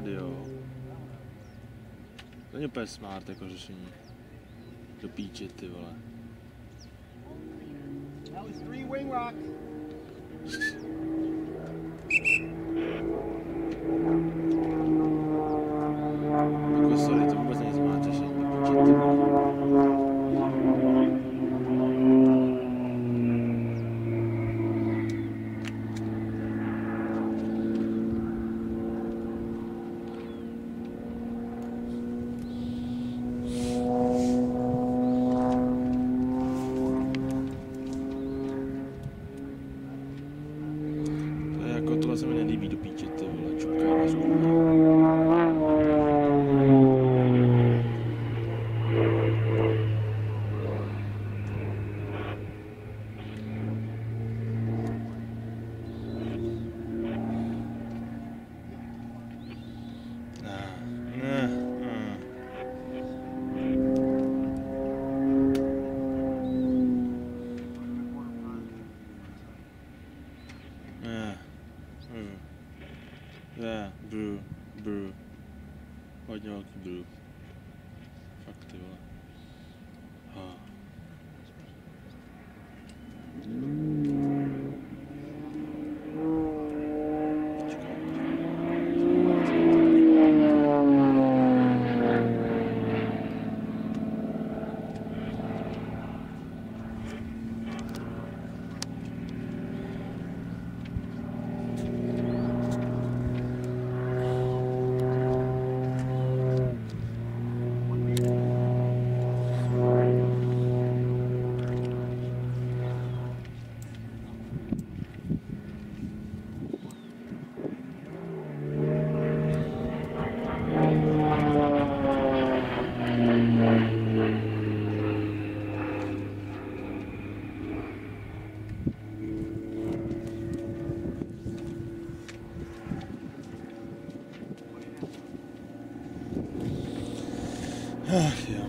smart, jo. To není úplně smart jako řešení. Do píče, ty vole. Jako sorry, to vůbec není smart řešení. Do píči, ty vole. se menen die video pitch. Ne, brew, brew. Hodně velký brew. Fakt ty vole. Ach ja.